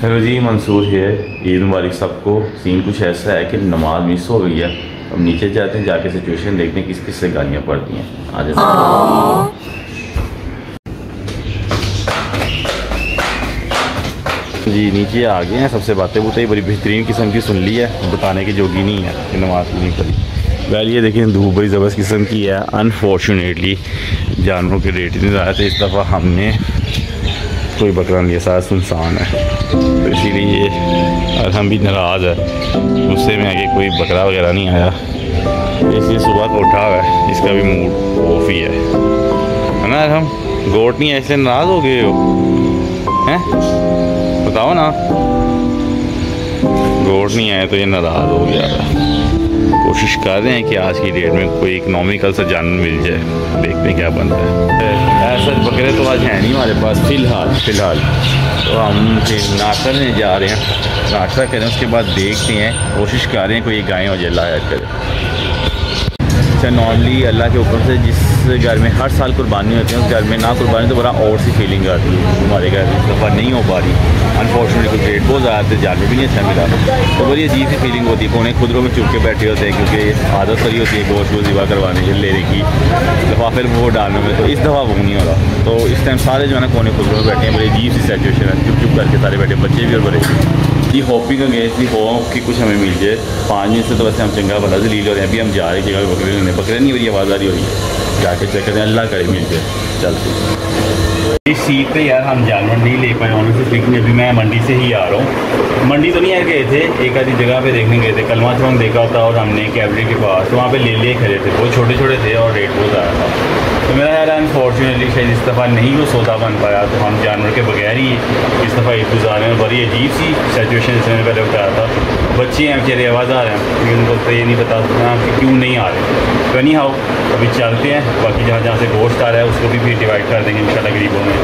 Hello जी, मंसूर है ईद मुबारक सबको। Scene कुछ ऐसा है कि नमाज़ मिस हो गई है। अब नीचे जाते हैं, जाके सिचुएशन देखते हैं किस किस से गालियाँ पड़ती हैं। आ जाते जी, नीचे आ गए हैं। सबसे बातें बुतें बड़ी बेहतरीन किस्म की सुन ली है। बताने की जोगी नहीं है कि नमाज़ नहीं पढ़ी। वेल ये देखें, धूप बड़ी ज़बरदस्त किस्म की है। अनफॉर्चुनेटली जानवरों के रेट इतने ज़्यादा थे। इस दफ़ा हमने कोई बकरा नहीं है, सारा सुनसान है। तो इसीलिए हम भी नाराज़ है। गुस्से में आगे कोई बकरा वगैरह नहीं आया। इसलिए सुबह को उठा हुआ है, इसका भी मूड ऑफ़ ही है। है ना हम? गोट नहीं ऐसे नाराज़ हो गए हो। हैं? बताओ ना। गोट नहीं आए तो ये नाराज़ हो गया। कोशिश कर रहे हैं कि आज की डेट में कोई इकनॉमिकल सा जानवर मिल जाए। देखते हैं क्या बनता है। ऐसा बकरे तो आज हैं नहीं हमारे पास फ़िलहाल। फ़िलहाल। तो हम फिर नाश्ता लेने जा रहे हैं। नाश्ता करें उसके बाद देखते हैं। कोशिश कर रहे हैं कोई गायें हो जाए लाया करे। अच्छा नॉर्मली अल्लाह के ऊपर से जिस घर में हर साल कुर्बानी होती है, उस घर में ना कुर्बानी तो बड़ा और सी फीलिंग आती है। हमारे घर में दफ़ा नहीं हो पा रही। अनफॉर्चुनेटली कुछ रेट बहुत ज़्यादा थे जानवर भी नहीं अच्छा मिला। तो बड़ी अजीब सी फीलिंग होती है। उन्हें खुदरों में चुप के बैठे होते हैं, क्योंकि आदत सही होती है गोश्त को ज़िबा करवाने की लेने की। लफाफे वो डालने में तो इस दफ़ा वो नहीं हो रहा। तो इस टाइम सारे जो है ना कोने खुदरों में बैठे हैं, बड़ी अजीब सी सिचुएशन है। चुप चुप करके सारे बैठे बच्चे भी और बड़े। जी होपिंग गए थी हो कि कुछ हमें मिल जाए। पाँच मिनट से तो वैसे हम चंगा भला लील हो रहे हैं, अभी हम जा रहे हैं, जगह बकरे लेने बकरे नहीं रही आवाज़ हो रही है। जाके चेक करें अल्लाह करे मिल जाए। चलते इस सीट पे यार हम जानवर नहीं ले पाए ऑनर से अभी मैं मंडी से ही आ रहा हूँ। मंडी तो नहीं आ गए थे, एक आधी जगह पे देखने गए थे। कलमा चौंक देखा होता और हमने कैबरे के पास तो वहाँ पे ले ले खड़े थे। बहुत छोटे छोटे थे और रेट बहुत ज़्यादा था। मेरा अनफॉर्चुनेटली शायद इस दफ़ा नहीं वो सौदा बन पाया। तो हम जानवर के बगैर ही इस दफ़ा एक गुजार हैं बड़ी अजीब सी सिचुएशन से मैंने पहले बताया था। बच्चे हैं, बेचारे, आवाज़ आ रहे हैं। लेकिन उनको तो ये नहीं बता सकते कि क्यों नहीं आ रहे। तो नहीं हाउ अभी चलते हैं, बाकी जहाँ जहाँ से गोश्त आ रहा है, उसको भी फिर डिवाइड कर देंगे इन गरीबों में।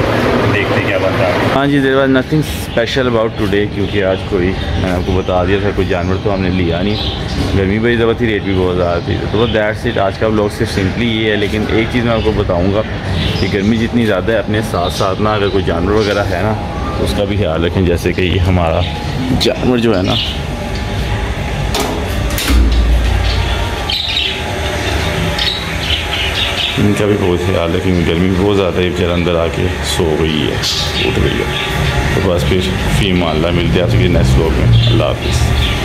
देखते हैं क्या बनता है। हाँ जी, there was nothing special about today क्योंकि आज कोई, मैंने आपको बता दिया था, कोई जानवर तो हमने लिया नहीं। गर्मी बड़ी ज़बरदस्त थी रेट भी बहुत ज़्यादा थी। तो दैट्स इट आज का ब्लॉग सिर्फ़ सिंपली ये है, लेकिन एक चीज़ मैं आपको बताऊँगा कि गर्मी जितनी ज़्यादा है, अपने साथ साथ ना अगर कोई जानवर वगैरह है ना तो उसका भी ख्याल रखें, जैसे कि ये हमारा जानवर जो है ना इनका भी बहुत ख्याल है क्योंकि गर्मी बहुत ज़्यादा है बेचारा अंदर आके सो गई है, उठ गई है। तो बस फिर फीम अल्लाह मिलते हैं आपसे नेक्स्ट ब्लॉग में। अल्लाह हाफिज़।